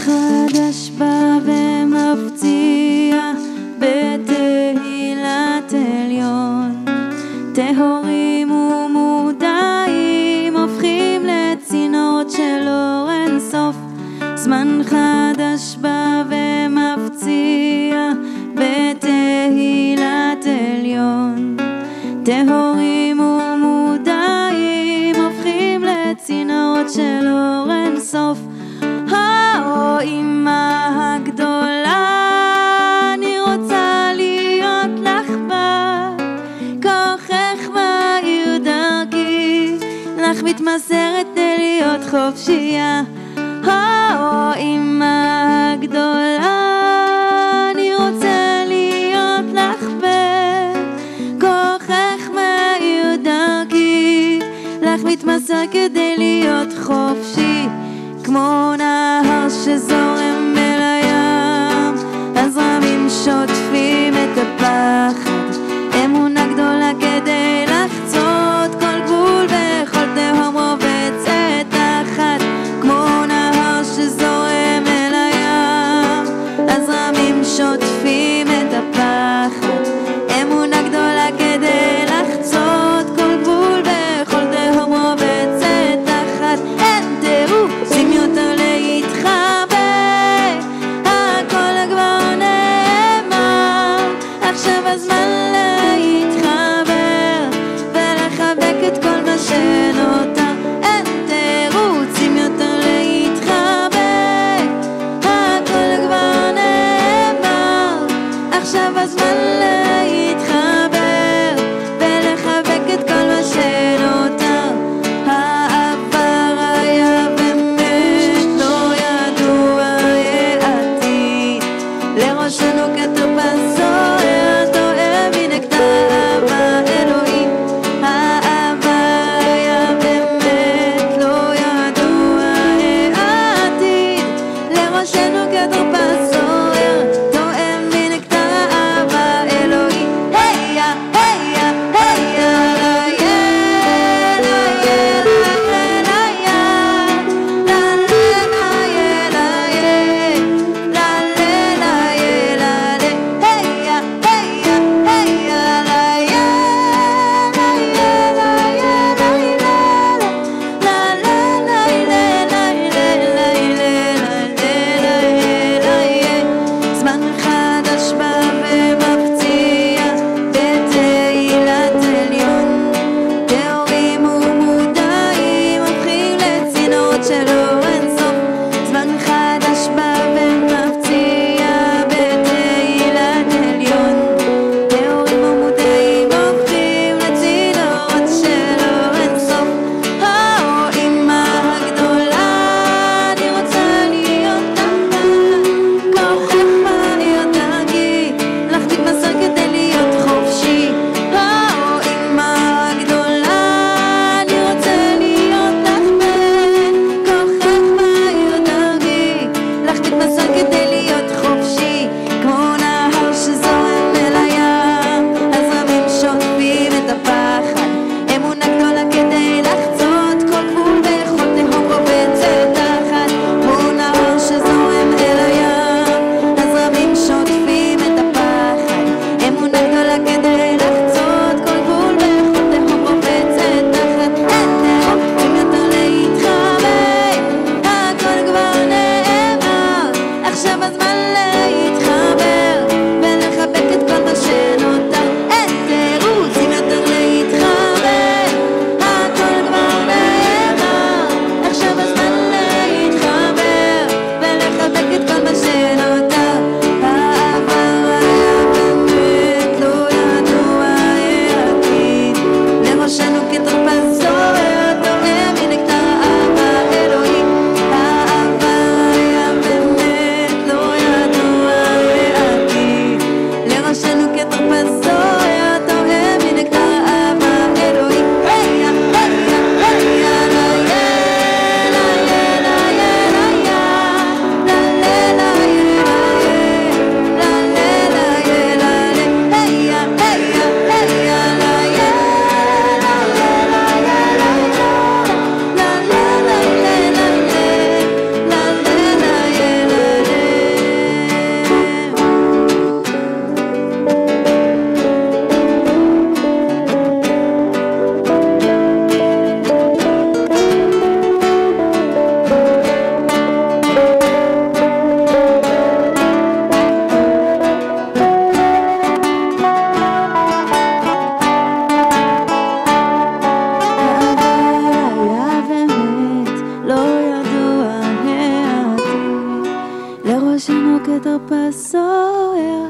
חדש בא ומפציע בתהילת עליון. טהורים ומודעים הופכים לצינורות של אור אינסוף. זמן חדש בא ומפציע בתהילת עליון. טהורים מתמסר כדי להיות חופשי, כמו נהר שזורם אל הים, הזרמים שוטפים את הפחד. 게 더 봤어야